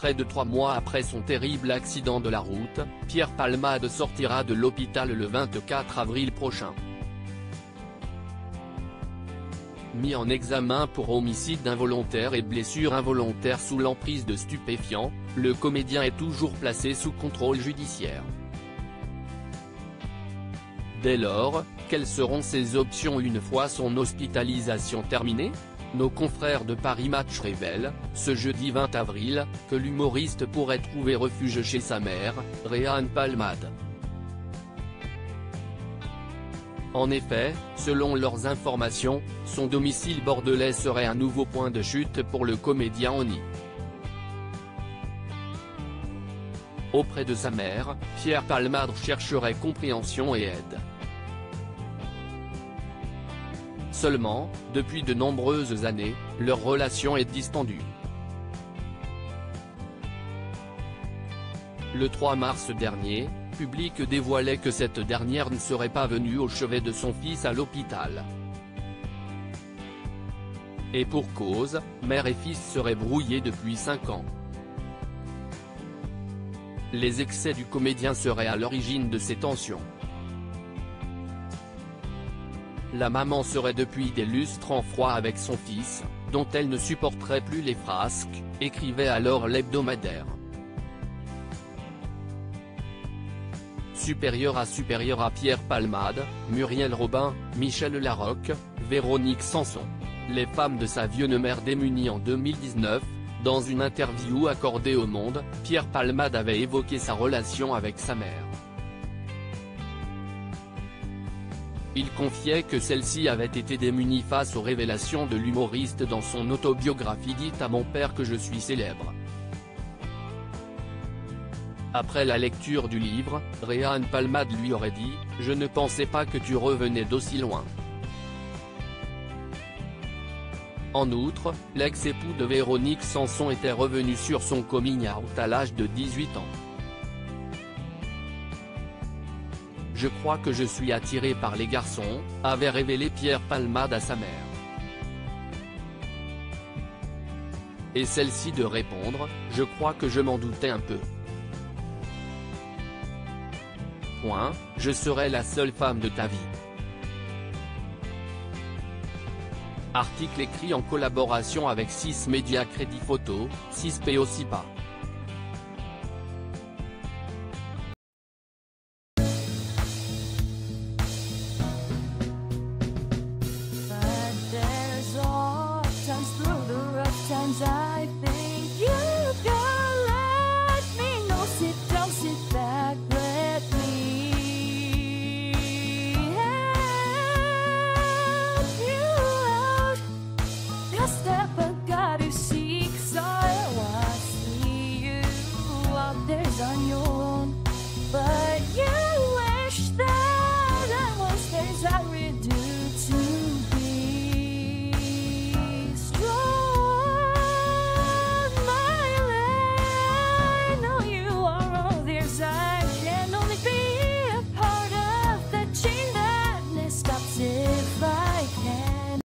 Près de trois mois après son terrible accident de la route, Pierre Palmade sortira de l'hôpital le 24 avril prochain. Mis en examen pour homicide involontaire et blessure involontaire sous l'emprise de stupéfiants, le comédien est toujours placé sous contrôle judiciaire. Dès lors, quelles seront ses options une fois son hospitalisation terminée? Nos confrères de Paris Match révèlent, ce jeudi 20 avril, que l'humoriste pourrait trouver refuge chez sa mère, Réan Palmade. En effet, selon leurs informations, son domicile bordelais serait un nouveau point de chute pour le comédien Oni. Auprès de sa mère, Pierre Palmade chercherait compréhension et aide. Seulement, depuis de nombreuses années, leur relation est distendue. Le 3 mars dernier, Public dévoilait que cette dernière ne serait pas venue au chevet de son fils à l'hôpital. Et pour cause, mère et fils seraient brouillés depuis 5 ans. Les excès du comédien seraient à l'origine de ces tensions. La maman serait depuis des lustres en froid avec son fils, dont elle ne supporterait plus les frasques, écrivait alors l'hebdomadaire. Supérieur à supérieur à Pierre Palmade, Muriel Robin, Michel Larocque, Véronique Sanson. Les femmes de sa vieux mère démunie en 2019, dans une interview accordée au Monde, Pierre Palmade avait évoqué sa relation avec sa mère. Il confiait que celle-ci avait été démunie face aux révélations de l'humoriste dans son autobiographie dite à mon père que je suis célèbre. Après la lecture du livre, Réan Palmade lui aurait dit « Je ne pensais pas que tu revenais d'aussi loin ». En outre, l'ex-époux de Véronique Sanson était revenu sur son coming out à l'âge de 18 ans. Je crois que je suis attiré par les garçons, avait révélé Pierre Palmade à sa mère. Et celle-ci de répondre, je crois que je m'en doutais un peu. Point, je serai la seule femme de ta vie. Article écrit en collaboration avec 6 médias Crédit Photo, 6 PO pas. happen